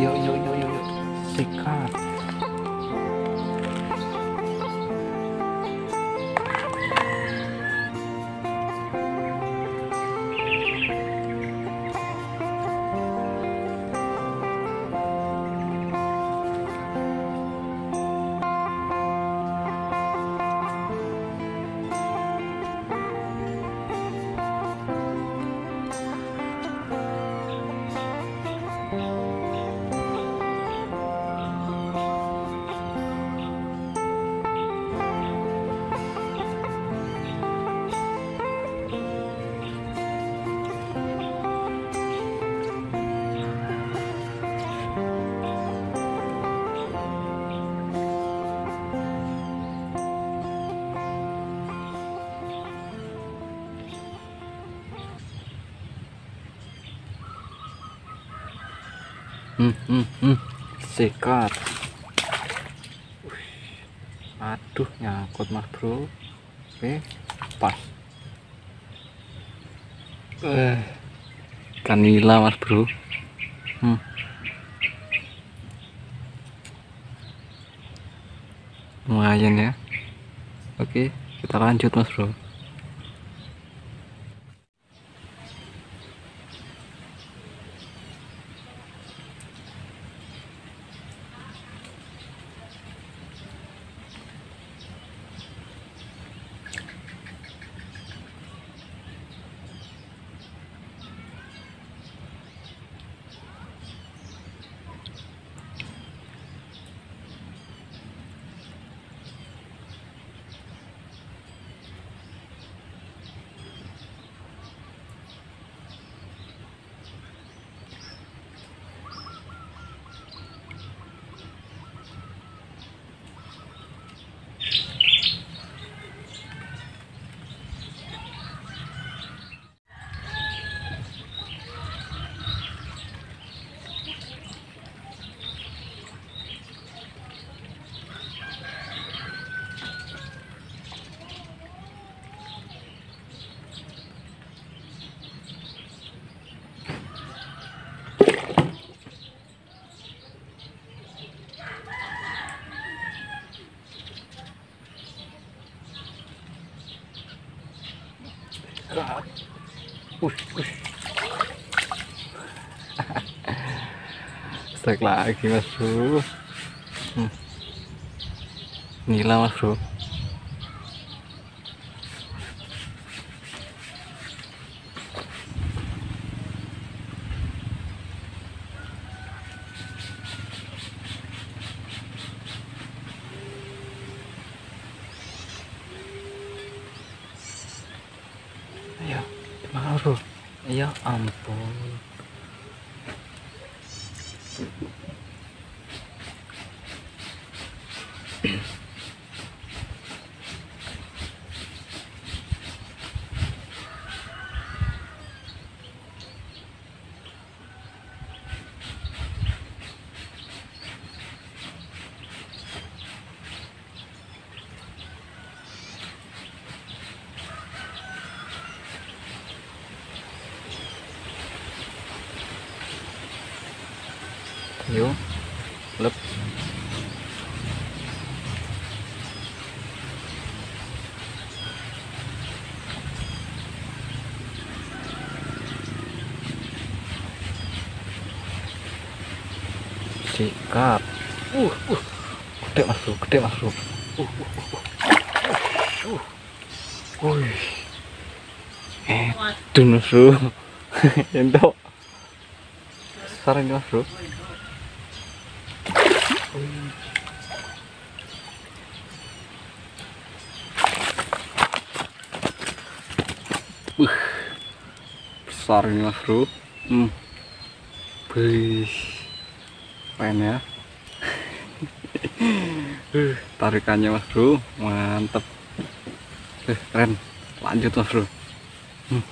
เยอะเยอะเยอะเยอะเยอะติดคาด hmm, hmm, hmm. sikat. Aduh nyangkut mas bro. Oke pas. Eh ikan nila mas bro. Hmm. lumayan ya. Oke kita lanjut mas bro Strike lagi mas bro. Hmm. Nila mas bro Maaf. Ya ampun. Yo, lep. Sikat. Uh, uh, gede mas bro, gede mas. Uh, uh, uh, uh. uh. Wih. Eh, dun mas bro. Entok. Sarang mas bro. Wih, besar ini mas bro. Hmm. Wih, keren ya. Uh, tarikannya mas bro, mantep. Uh, keren. Lanjut mas bro. Hmm.